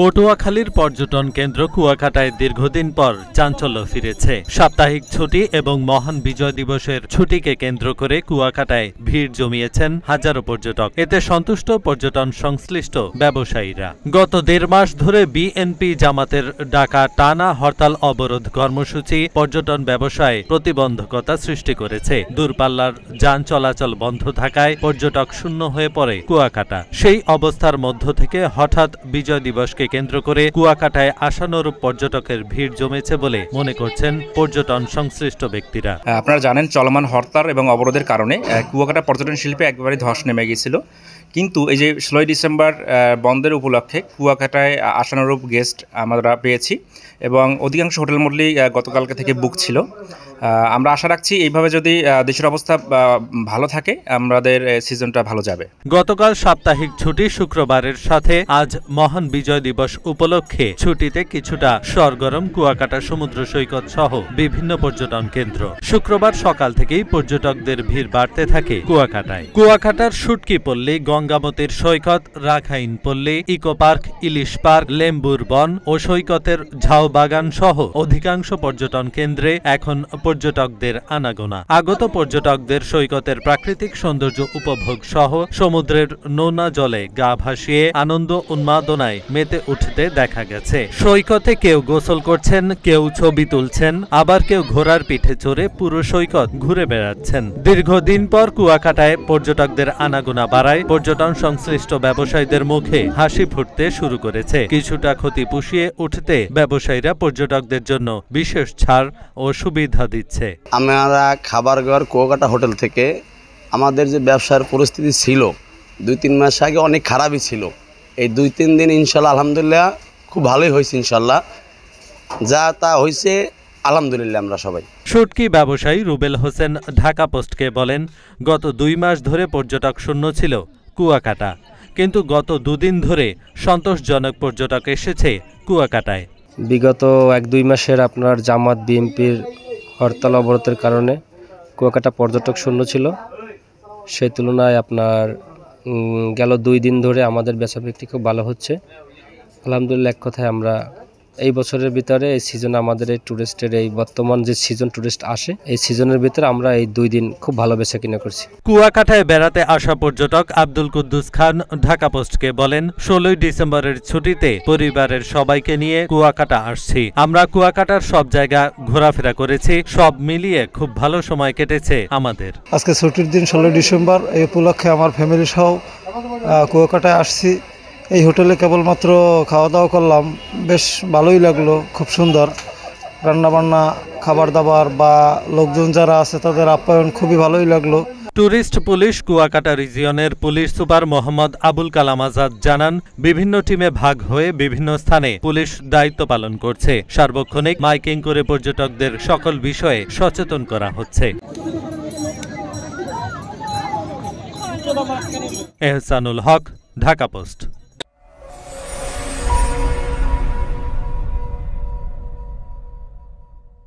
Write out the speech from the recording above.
পটুয়াখালীর পর্যটন কেন্দ্র কুয়াকাটায় দীর্ঘদিন পর চাঞ্চল্য ফিরেছে। সাপ্তাহিক ছুটি এবং মহান বিজয় দিবসের ছুটিকে কেন্দ্র করে কুয়াকাটায় ভিড় জমিয়েছেন হাজারো পর্যটক। এতে সন্তুষ্ট পর্যটন সংশ্লিষ্ট ব্যবসায়ীরা। গত দেড় মাস ধরে বিএনপি জামাতের ডাকা টানা হরতাল অবরোধ কর্মসূচি পর্যটন ব্যবসায় প্রতিবন্ধকতা সৃষ্টি করেছে। দূরপাল্লার যান চলাচল বন্ধ থাকায় পর্যটক শূন্য হয়ে পড়ে কুয়াকাটা। সেই অবস্থার মধ্য থেকে হঠাৎ বিজয় দিবসকে কেন্দ্র করে কুয়াকাটায় আশানুরূপ পর্যটকের ভিড় জমেছে বলে মনে করছেন পর্যটন সংশ্লিষ্ট ব্যক্তিরা। আপনারা জানেন চলমান হরতাল এবং অবরোধের কারণে কুয়াকাটা পর্যটন শিল্পে একেবারে ধস নেমে গিয়েছিল কিন্তু এই যে ষোলোই ডিসেম্বর বন্ধের উপলক্ষে কুয়াকাটায় আশানুরূপ গেস্ট আমরা পেয়েছি এবং অধিকাংশ হোটেল আহ, গতকালকে থেকে বুক ছিল। আমরা আশা রাখছি এইভাবে যদি দেশের অবস্থা ভালো থাকে, আমাদের সিজনটা ভালো যাবে। গতকাল সাপ্তাহিক ছুটি শুক্রবারের সাথে, আজ মহান বিজয় দিবস উপলক্ষে ছুটিতে কিছুটা সরগরম কুয়াকাটা সমুদ্র সৈকত সহ বিভিন্ন পর্যটন কেন্দ্র। শুক্রবার সকাল থেকেই পর্যটকদের ভিড় বাড়তে থাকে কুয়াকাটায়। কুয়াকাটার সুটকি পল্লী, গঙ্গামতির সৈকত, রাখাইন পল্লী, ইকো পার্ক, ইলিশ পার্ক, লেম্বুর বন ও সৈকতের ঝাউ বাগান সহ অধিকাংশ পর্যটন কেন্দ্রে এখন পর্যটকদের আনাগোনা। আগত পর্যটকদের সৈকতের প্রাকৃতিক সৌন্দর্য উপভোগ সহ সমুদ্রের নোনা জলে গা ভাসিয়ে আনন্দ উন্মাদনায় মেতে উঠতে দেখা গেছে। সৈকতে কেউ গোসল করছেন, কেউ ছবি তুলছেন, আবার কেউ ঘোড়ার পিঠে চড়ে পুরো সৈকত ঘুরে বেড়াচ্ছেন। দীর্ঘদিন পর কুয়াকাটায় পর্যটকদের আনাগোনা বাড়ায় পর্যটন সংশ্লিষ্ট ব্যবসায়ীদের মুখে হাসি ফুটতে শুরু করেছে। কিছুটা ক্ষতি পুষিয়ে উঠতে ব্যবসায়ীরা পর্যটকদের জন্য বিশেষ ছাড় ও সুবিধা দিচ্ছে আমরা খাবারঘর কুয়াকাটা হোটেল থেকে আমাদের যে ব্যবসার পরিস্থিতি ছিল দুই তিন মাস আগে অনেক খারাপই ছিল। এই দুই তিন দিন ইনশাল্লাহ আলহামদুলিল্লাহ খুব ভালোই হয়েছে ইনশাল্লাহ। যা তা হয়েছে আলহামদুলিল্লাহ আমরা সবাই। শুটকি ব্যবসায়ী রুবেল হোসেন ঢাকা পোস্টকে বলেন গত দুই মাস ধরে পর্যটক শূন্য ছিল কুয়াকাটা। কিন্তু গত দুদিন ধরে সন্তোষজনক পর্যটক এসেছে কুয়াকাটায়। বিগত এক দুই মাসের আপনার জামাত বিএনপির হরতাল অবরোধের কারণে কুয়াকাটা পর্যটক শূন্য ছিল। সে তুলনায় আপনার গেল দুই দিন ধরে আমাদের বেচা বিক্রি খুব ভালো হচ্ছে। আলহামদুলিল্লাহ, এক কথায় আমরা এই বছরের ভিতরে এই সিজনে আমাদের এই ট্যুরিস্টের এই বর্তমান যে সিজন ট্যুরিস্ট আসে এই সিজনের ভিতরে আমরা এই দুই দিন খুব ভালো বেচা কিনা করছি। কুয়াকাটায় বেড়াতে আসা পর্যটক আব্দুল কুদ্দুস খান ঢাকা পোস্টকে বলেন ষোলোই ডিসেম্বরের ছুটিতে পরিবারের সবাইকে নিয়ে কুয়াকাটা আসছি। আমরা কুয়াকাটার সব জায়গা ঘোরাফেরা করেছি সব মিলিয়ে খুব ভালো সময় কেটেছে আমাদের। আজকে ছুটির দিন ষোলোই ডিসেম্বর এই উপলক্ষে আমার ফ্যামিলি সহ কুয়াকাটায় আসছি। এই হোটেলে কেবলমাত্র খাওয়া দাওয়া করলাম। বেশ ভালোই লাগল, খুব সুন্দর। রান্নাবান্না খাবার দাবার বা লোকজন যারা আছে তাদের আপ্যায়ন খুবই ভালোই লাগল। ট্যুরিস্ট পুলিশ কুয়াকাটা রিজিয়নের পুলিশ সুপার মোহাম্মদ আবুল কালাম আজাদ জানান, বিভিন্ন টিমে ভাগ হয়ে বিভিন্ন স্থানে পুলিশ দায়িত্ব পালন করছে। সার্বক্ষণিক মাইকিং করে পর্যটকদের সকল বিষয়ে সচেতন করা হচ্ছে। এহসানুল হক, ঢাকা পোস্ট।